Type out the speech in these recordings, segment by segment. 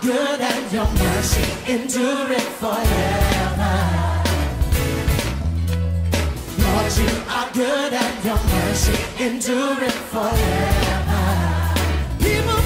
good and your mercy endureth forever. Lord, you are good and your mercy endureth forever. People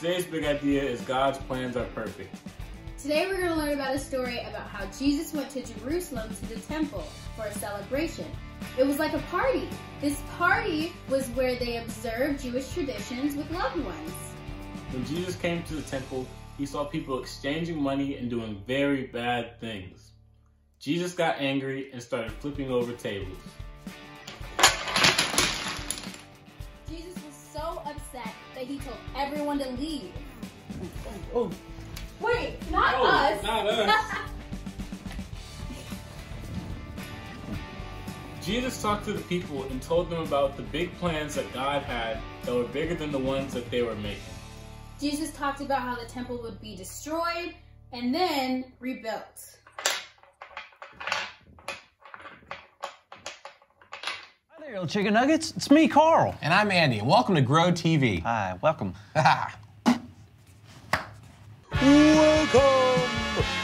Today's big idea is God's plans are perfect. Today we're going to learn about a story about how Jesus went to Jerusalem to the temple for a celebration. It was like a party. This party was where they observed Jewish traditions with loved ones. When Jesus came to the temple, he saw people exchanging money and doing very bad things. Jesus got angry and started flipping over tables. He told everyone to leave. Oh, Wait, not Oh, us. not us. Jesus talked to the people and told them about the big plans that God had that were bigger than the ones that they were making. Jesus talked about how the temple would be destroyed and then rebuilt. Hi chicken nuggets. It's me, Carl. And I'm Andy, and welcome to Grow TV. Hi, welcome. Welcome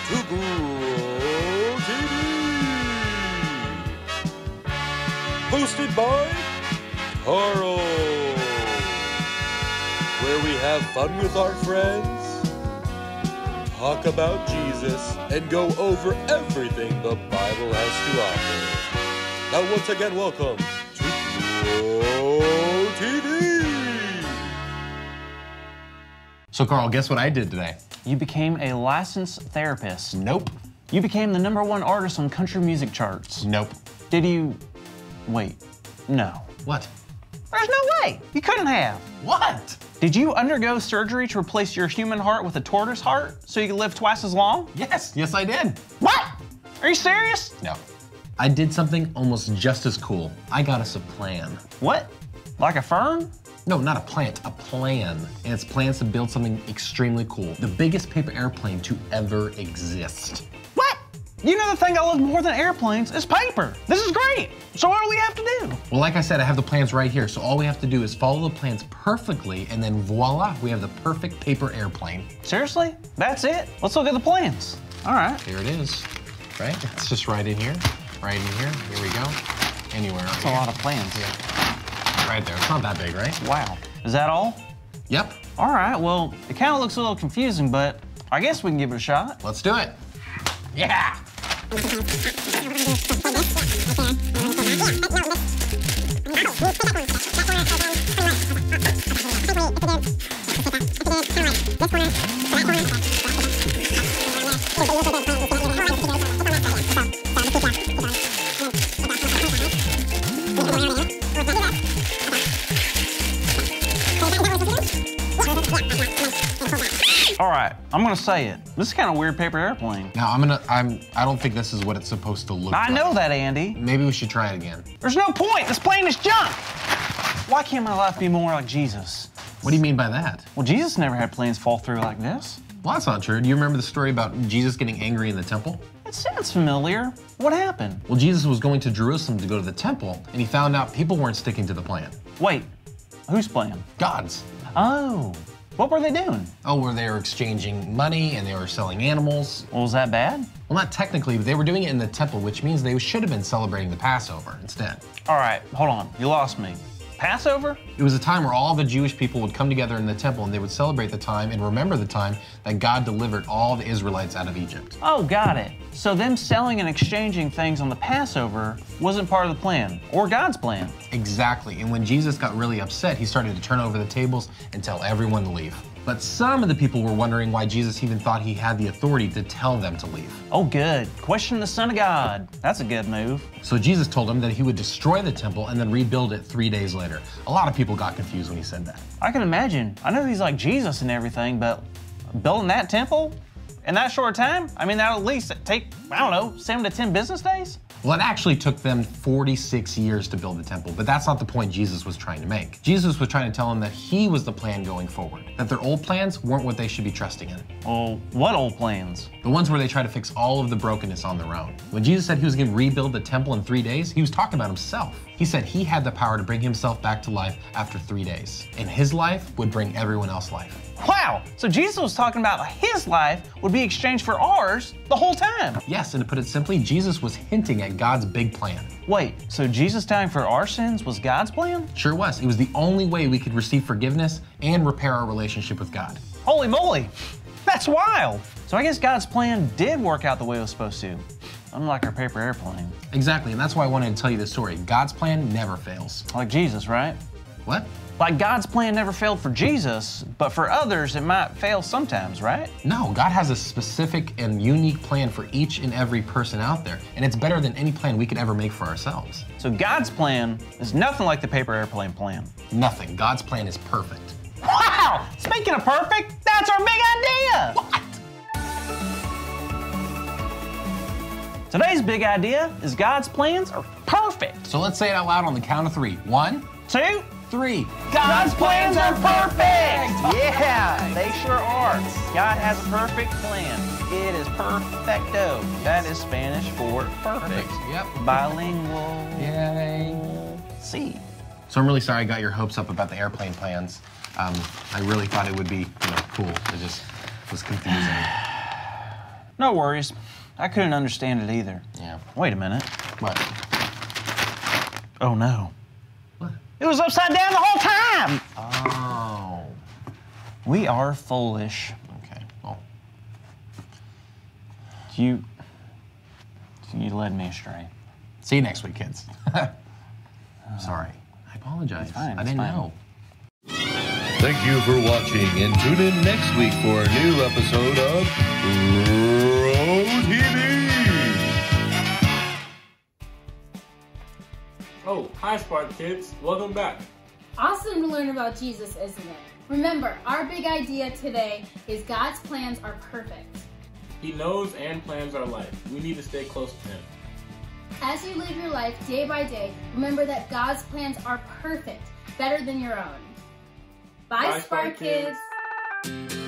to Grow TV. Hosted by Carl. Where we have fun with our friends, talk about Jesus, and go over everything the Bible has to offer. Now, once again, welcome to Grow TV. So, Carl, guess what I did today? You became a licensed therapist. Nope. You became the number one artist on country music charts. Nope. Did you. Wait. No. What? There's no way. You couldn't have. What? Did you undergo surgery to replace your human heart with a tortoise heart so you could live twice as long? Yes, yes, I did. What? Are you serious? No. I did something almost just as cool. I got us a plan. What? Like a fern? No, not a plant, a plan. And it's plans to build something extremely cool. The biggest paper airplane to ever exist. What? You know the thing I love more than airplanes is paper. This is great. So what do we have to do? Well, like I said, I have the plans right here. So all we have to do is follow the plans perfectly, and then voila, we have the perfect paper airplane. Seriously? That's it? Let's look at the plans. All right. Here it is. Right? It's just right in here. Right in here. Here we go. Anywhere. Right That's a here. lot of plans. Right there. It's not that big, right? Wow. Is that all? Yep. All right, well, it kind of looks a little confusing, but I guess we can give it a shot. Let's do it. Yeah. right, I'm gonna say it. This is kind of weird paper airplane. Now I'm gonna. I'm. I don't think this is what it's supposed to look I like. I know that, Andy. Maybe we should try it again. There's no point. This plane is junk. Why can't my life be more like Jesus? What do you mean by that? Well, Jesus never had planes fall through like this. Well, that's not true. Do you remember the story about Jesus getting angry in the temple? It sounds familiar. What happened? Well, Jesus was going to Jerusalem to go to the temple, and he found out people weren't sticking to the plan. Wait, whose plan? God's. Oh, what were they doing? Oh, where they were exchanging money and they were selling animals. Well, was that bad? Well, not technically, but they were doing it in the temple, which means they should have been celebrating the Passover instead. All right, hold on. You lost me. Passover? It was a time where all the Jewish people would come together in the temple and they would celebrate the time and remember the time that God delivered all the Israelites out of Egypt. Oh, got it. So them selling and exchanging things on the Passover wasn't part of the plan or God's plan. Exactly. And when Jesus got really upset, he started to turn over the tables and tell everyone to leave. But some of the people were wondering why Jesus even thought he had the authority to tell them to leave. Oh, good. Question the Son of God. That's a good move. So Jesus told him that he would destroy the temple and then rebuild it three days later. A lot of people got confused when he said that. I can imagine. I know he's like Jesus and everything, but building that temple in that short time? I mean, that'll at least take, I don't know, seven to 10 business days? Well, it actually took them 46 years to build the temple, but that's not the point Jesus was trying to make. Jesus was trying to tell them that he was the plan going forward, that their old plans weren't what they should be trusting in. Well, what old plans? The ones where they try to fix all of the brokenness on their own. When Jesus said he was going to rebuild the temple in three days, he was talking about himself. He said he had the power to bring himself back to life after three days, and his life would bring everyone else life. Wow! So Jesus was talking about his life would be exchanged for ours the whole time. Yes, and to put it simply, Jesus was hinting at God's big plan. Wait, so Jesus dying for our sins was God's plan? Sure was. It was the only way we could receive forgiveness and repair our relationship with God. Holy moly! That's wild! So I guess God's plan did work out the way it was supposed to, unlike our paper airplane. Exactly, and that's why I wanted to tell you this story. God's plan never fails. Like Jesus, right? What? Like God's plan never failed for Jesus, but for others it might fail sometimes, right? No, God has a specific and unique plan for each and every person out there, and it's better than any plan we could ever make for ourselves. So God's plan is nothing like the paper airplane plan. Nothing. God's plan is perfect. Wow! Speaking of perfect, that's our big idea! What? Today's big idea is God's plans are perfect. So let's say it out loud on the count of three. One, Two, three. God's plans are perfect! Yeah, they sure are. God has a perfect plan. It is perfecto. That is Spanish for perfect. Yep. Bilingual. Yay. See. So I'm really sorry I got your hopes up about the airplane plans. Um, I really thought it would be, you know, cool. It just was confusing. No worries. I couldn't understand it either. Yeah. Wait a minute. What? Oh no. What? It was upside down the whole time! Oh. We are foolish. Okay. Well, You. You led me astray. see you next week, kids. I'm sorry. I apologize. fine, I didn't fine. know. Thank you for watching and tune in next week for a new episode of TV. Oh, hi Spark Kids. Welcome back. Awesome to learn about Jesus, isn't it? Remember, our big idea today is God's plans are perfect. He knows and plans our life. We need to stay close to him. As you live your life day by day, remember that God's plans are perfect, better than your own. Bye, Bye, Spark Spark Kids. Kids.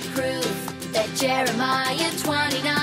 Proof that Jeremiah 29